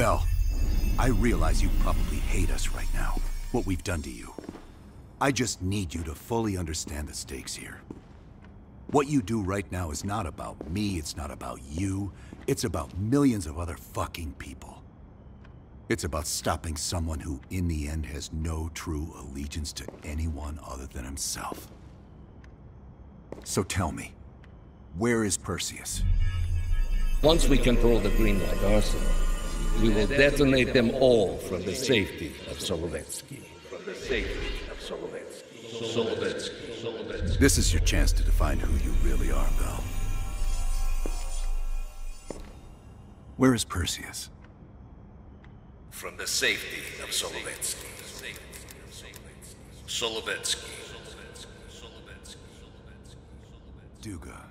Bell, I realize you probably hate us right now, what we've done to you. I just need you to fully understand the stakes here. What you do right now is not about me, it's not about you, it's about millions of other fucking people. It's about stopping someone who, in the end, has no true allegiance to anyone other than himself. So tell me, where is Perseus? Once we control the Greenlight arsenal, we will detonate them all from the safety of Solovetsky. From the safety of Solovetsky. Solovetsky. Solovetsky. This is your chance to define who you really are, Bell. Where is Perseus? From the safety of Solovetsky. Solovetsky. Solovetsky. Duga.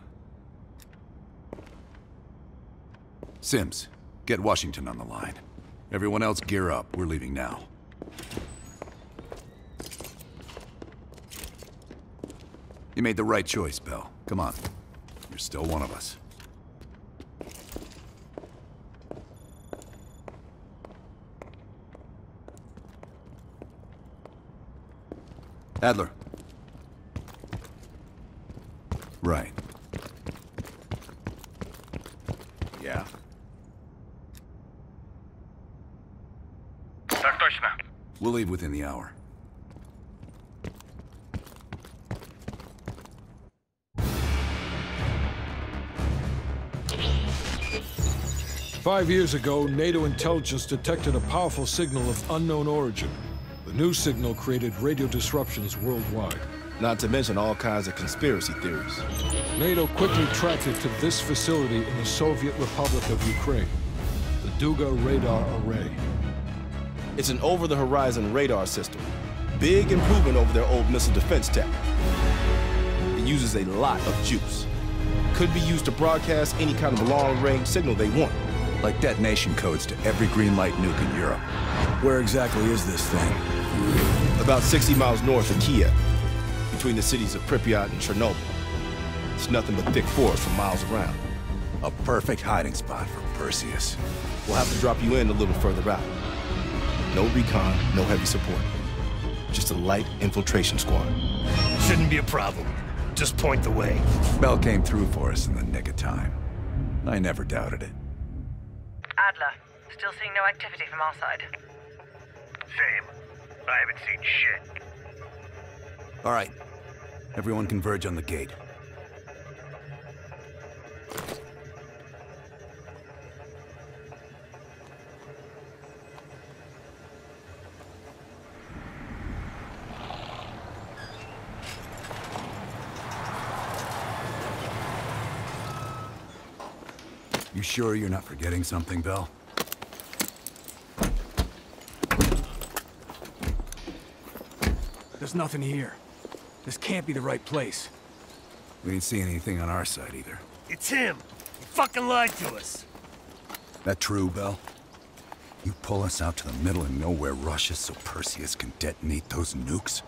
Sims, get Washington on the line. Everyone else gear up. We're leaving now. You made the right choice, Bell. Come on. You're still one of us. Adler. Right. We'll leave within the hour. Five years ago, NATO intelligence detected a powerful signal of unknown origin. The new signal created radio disruptions worldwide. Not to mention all kinds of conspiracy theories. NATO quickly tracked it to this facility in the Soviet Republic of Ukraine, the Duga Radar Array. It's an over-the-horizon radar system. Big improvement over their old missile defense tech. It uses a lot of juice. Could be used to broadcast any kind of long-range signal they want. Like detonation codes to every green light nuke in Europe. Where exactly is this thing? About 60 miles north of Kiev, between the cities of Pripyat and Chernobyl. It's nothing but thick forest for miles around. A perfect hiding spot for Perseus. We'll have to drop you in a little further out. No recon, no heavy support. Just a light infiltration squad. Shouldn't be a problem. Just point the way. Bell came through for us in the nick of time. I never doubted it. Adler, still seeing no activity from our side. Same. I haven't seen shit. All right. Everyone converge on the gate. You sure you're not forgetting something, Bell? There's nothing here. This can't be the right place. We didn't see anything on our side either. It's him. He fucking lied to us. That true, Bell? You pull us out to the middle of nowhere Russia so Perseus can detonate those nukes?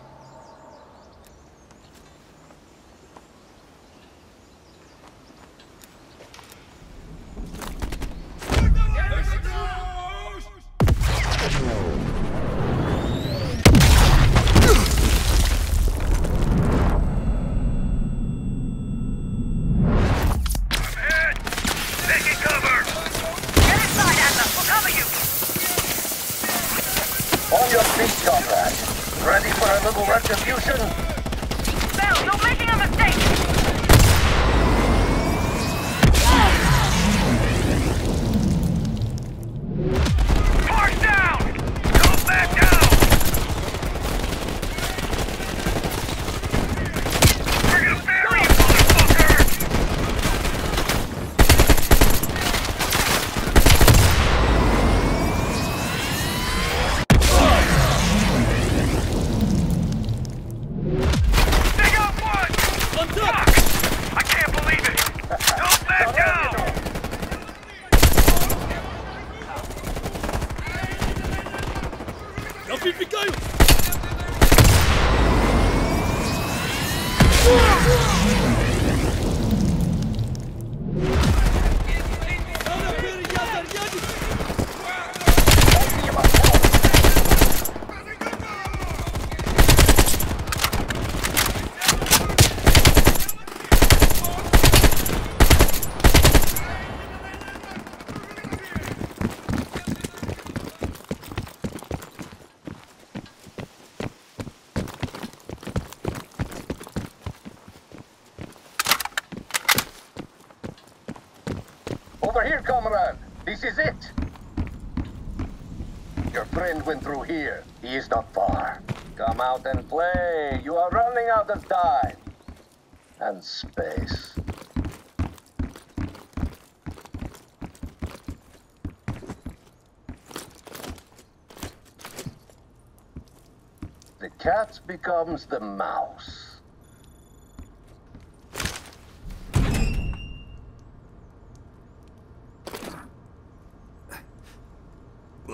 Over here, comrade. This is it. Your friend went through here. He is not far. Come out and play. You are running out of time. And space. The cat becomes the mouse.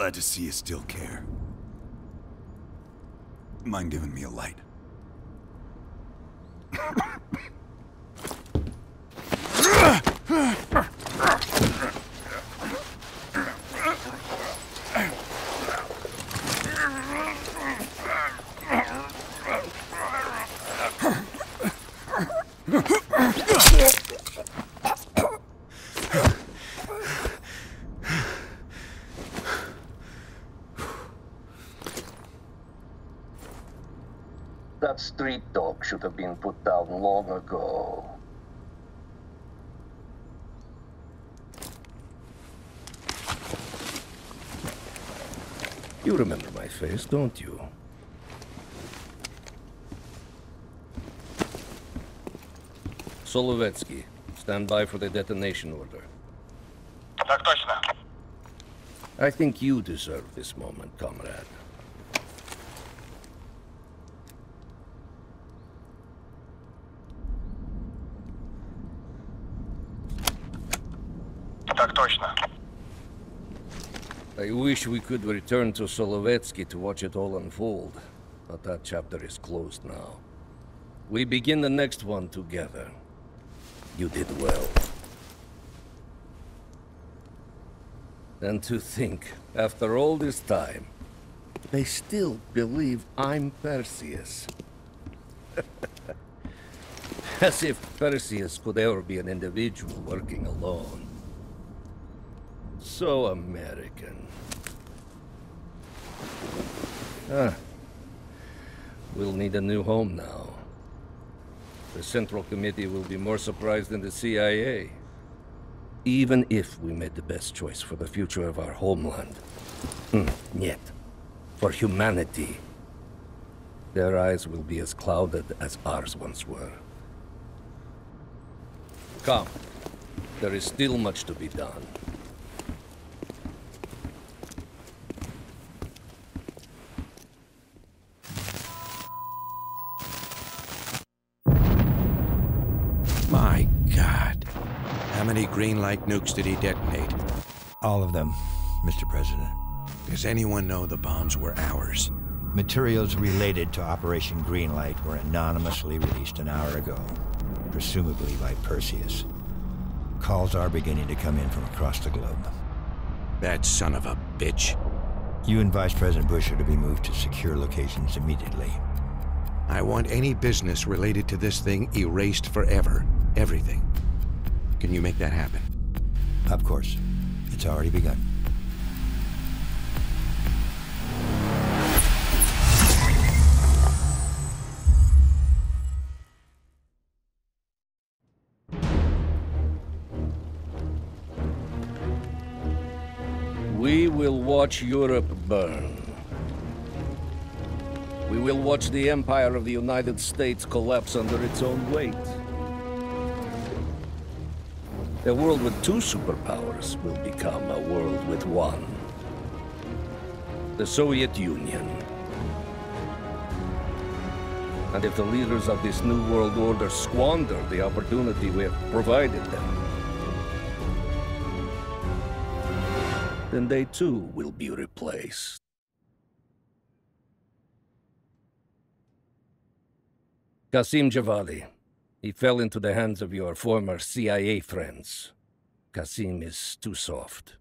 Glad to see you still care. Mind giving me a light? That street dog should have been put down long ago. You remember my face, don't you? Solovetsky, stand by for the detonation order. I think you deserve this moment, comrade. I wish we could return to Solovetsky to watch it all unfold, but that chapter is closed now. We begin the next one together. You did well. And to think, after all this time, they still believe I'm Perseus. As if Perseus could ever be an individual working alone. So American. Ah. We'll need a new home now. The Central Committee will be more surprised than the CIA. Even if we made the best choice for the future of our homeland. Hmm, yet, for humanity, their eyes will be as clouded as ours once were. Come. There is still much to be done. Green light nukes did he detonate? All of them, Mr. President. Does anyone know the bombs were ours? Materials related to Operation Greenlight were anonymously released an hour ago, presumably by Perseus. Calls are beginning to come in from across the globe. That son of a bitch. You and Vice President Bush are to be moved to secure locations immediately. I want any business related to this thing erased forever. Everything. Can you make that happen? Of course. It's already begun. We will watch Europe burn. We will watch the empire of the United States collapse under its own weight. A world with two superpowers will become a world with one. The Soviet Union. And if the leaders of this new world order squander the opportunity we have provided them, then they too will be replaced. Qasim Javadi. He fell into the hands of your former CIA friends. Qasim is too soft.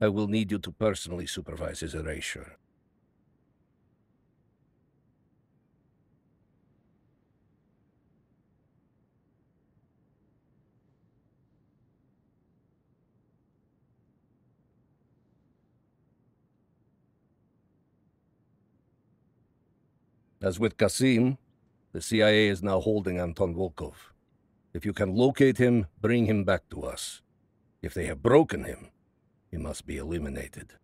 I will need you to personally supervise his erasure. As with Qasim, the CIA is now holding Anton Volkov. If you can locate him, bring him back to us. If they have broken him, he must be eliminated.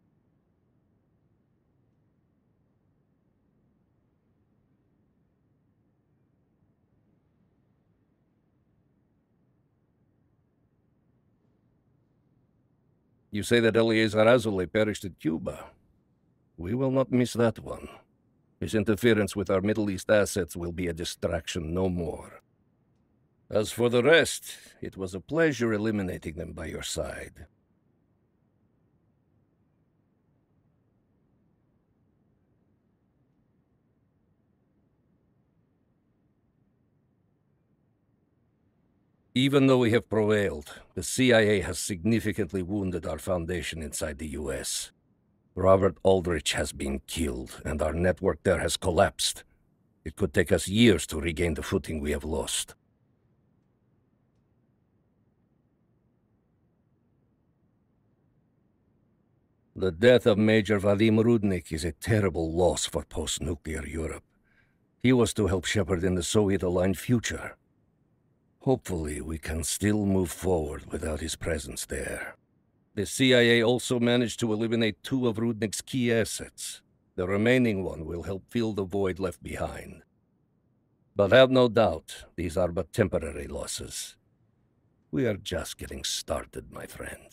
You say that Eleazar Azule perished at Cuba. We will not miss that one. His interference with our Middle East assets will be a distraction no more. As for the rest, it was a pleasure eliminating them by your side. Even though we have prevailed, the CIA has significantly wounded our foundation inside the US. Robert Aldrich has been killed, and our network there has collapsed. It could take us years to regain the footing we have lost. The death of Major Vadim Rudnik is a terrible loss for post-nuclear Europe. He was to help shepherd in the Soviet-aligned future. Hopefully, we can still move forward without his presence there. The CIA also managed to eliminate two of Rudnik's key assets. The remaining one will help fill the void left behind. But have no doubt, these are but temporary losses. We are just getting started, my friend.